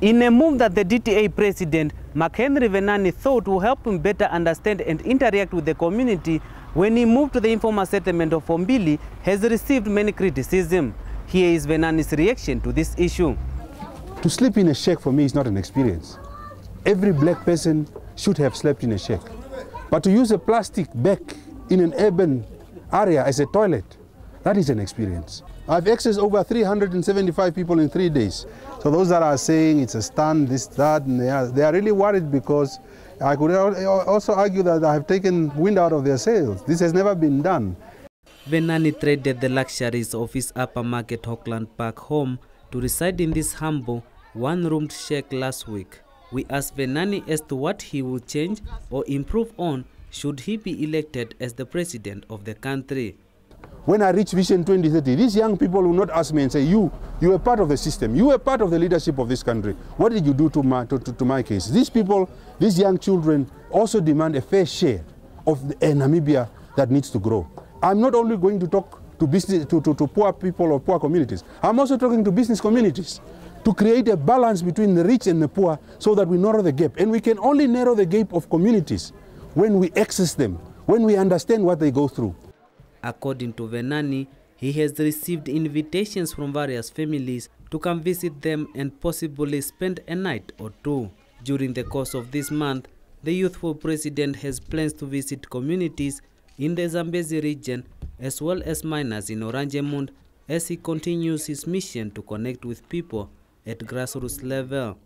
in a move that the DTA president, McHenry Venaani, thought would help him better understand and interact with the community when he moved to the informal settlement of Ombili, has received many criticism. Here is Venaani's reaction to this issue. To sleep in a shack for me is not an experience. Every black person should have slept in a shack. But to use a plastic bag in an urban area as a toilet, that is an experience. I've accessed over 375 people in three days. So those that are saying it's a stunt, this, that, they are, they are really worried because I could also argue that I have taken wind out of their sails. This has never been done. Venaani traded the luxuries of his upper market Auckland Park home to reside in this humble, one-roomed shack last week. We asked Venaani as to what he will change or improve on should he be elected as the president of the country. When I reach Vision 2030, these young people will not ask me and say, you, you were part of the system, you were part of the leadership of this country. What did you do to my, to, to, to my case? These people, these young children also demand a fair share of the, uh, Namibia that needs to grow. I'm not only going to talk to, business, to, to, to poor people or poor communities, I'm also talking to business communities to create a balance between the rich and the poor so that we narrow the gap. And we can only narrow the gap of communities when we access them, when we understand what they go through. According to Venani, he has received invitations from various families to come visit them and possibly spend a night or two. During the course of this month, the youthful president has plans to visit communities in the Zambezi region as well as miners in Oranjemund as he continues his mission to connect with people at grassroots level.